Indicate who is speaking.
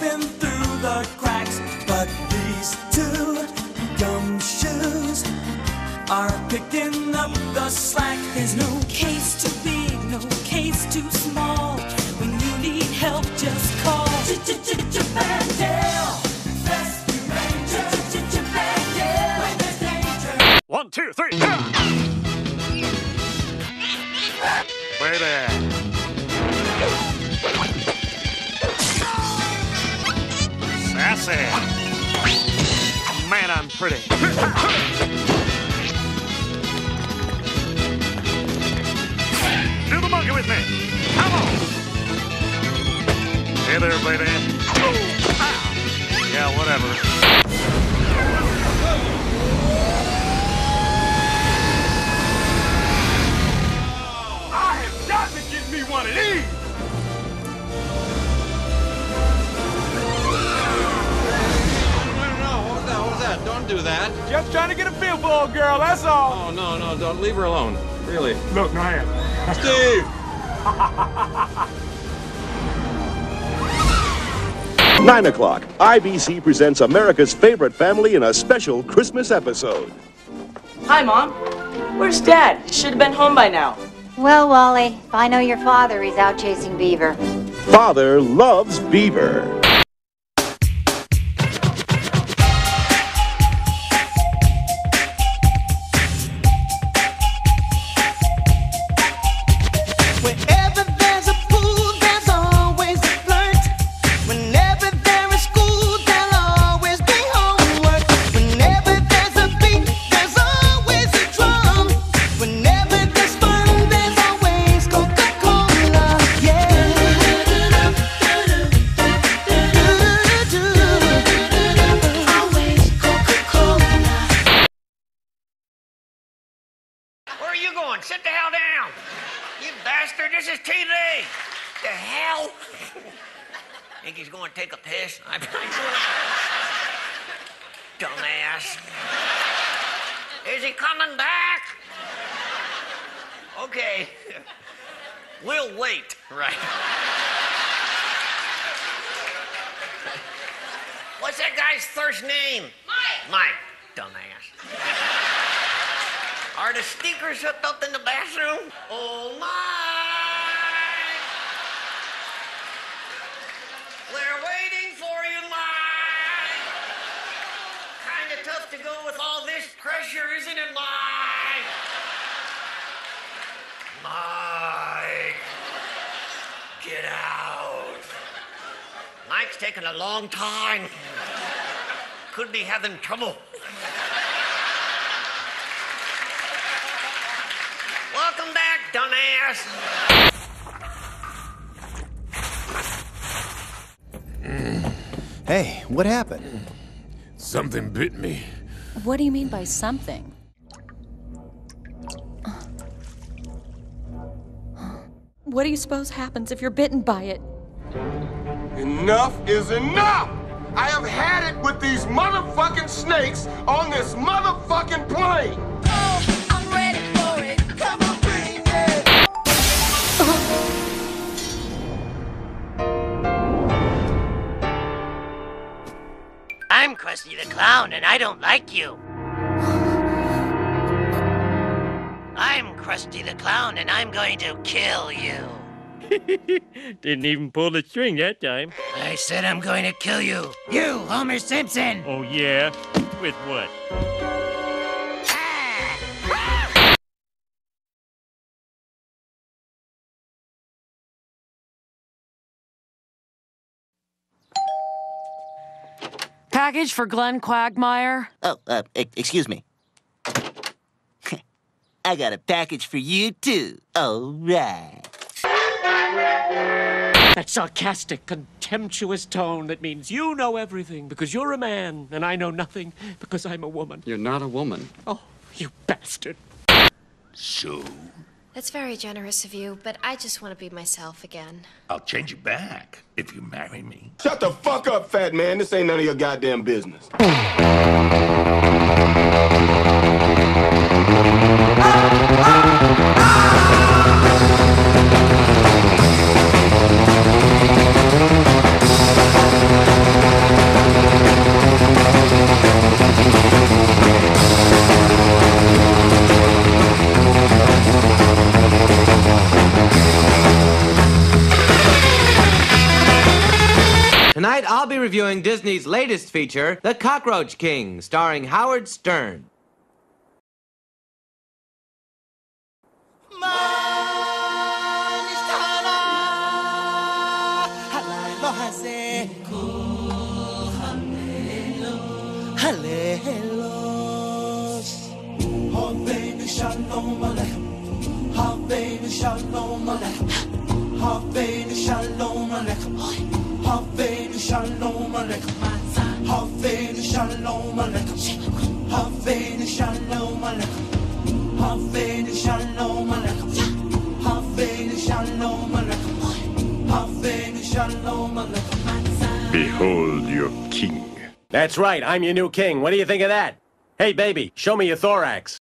Speaker 1: go slipping
Speaker 2: Sassy. Man, I'm pretty. Do the monkey with me. Come on. Hey there, baby. Ah. Yeah, whatever.
Speaker 3: That? What was that? Don't do that.
Speaker 4: Just trying to get a feel for old girl, that's all.
Speaker 3: Oh, no, no, don't. Leave her alone. Really.
Speaker 4: Look, no hand.
Speaker 3: Steve!
Speaker 5: Nine o'clock. IBC presents America's favorite family in a special Christmas episode.
Speaker 6: Hi, Mom. Where's Dad? Should have been home by now.
Speaker 7: Well, Wally, if I know your father, he's out chasing beaver.
Speaker 5: Father loves Beaver.
Speaker 8: Going to take a piss? I'm Dumbass. Is he coming back? Okay. We'll wait. Right. What's that guy's first name? Mike. Mike. Dumbass. Are the sneakers hooked up in the bathroom? Oh my! We're waiting for you, Mike. Kind of tough to go with all this pressure, isn't it, Mike? Mike, get out. Mike's taking a long time. Could be having trouble. Welcome back, dumbass.
Speaker 9: Hey, what happened?
Speaker 4: Something bit me.
Speaker 10: What do you mean by something? What do you suppose happens if you're bitten by it?
Speaker 4: Enough is enough! I have had it with these motherfucking snakes on this motherfucking plane!
Speaker 1: I'm
Speaker 8: Krusty the Clown, and I don't like you. I'm Krusty the Clown, and I'm going to kill you.
Speaker 2: Didn't even pull the string that time.
Speaker 8: I said I'm going to kill you. You, Homer Simpson.
Speaker 2: Oh, yeah? With what?
Speaker 6: Package for Glenn Quagmire?
Speaker 11: Oh, uh, e- excuse me. I got a package for you, too. All right.
Speaker 12: That sarcastic, contemptuous tone that means you know everything because you're a man and I know nothing because I'm a woman.
Speaker 3: You're not a woman.
Speaker 12: Oh, you bastard.
Speaker 4: So,
Speaker 13: That's very generous of you, but I just want to be myself again.
Speaker 2: I'll change you back if you marry me.
Speaker 4: Shut the fuck up, fat man. This ain't none of your goddamn business. Ah! Ah!
Speaker 14: Tonight, I'll be reviewing Disney's latest feature, The Cockroach King, starring Howard Stern.
Speaker 1: Shalom Aleichem. Shalom Aleichem. Shalom. Havenu Shalom. Havenu Shalom. Havenu Shalom. Havenu Shalom.
Speaker 2: Behold your king.
Speaker 15: That's right, I'm your new king. What do you think of that? Hey, baby, show me your thorax.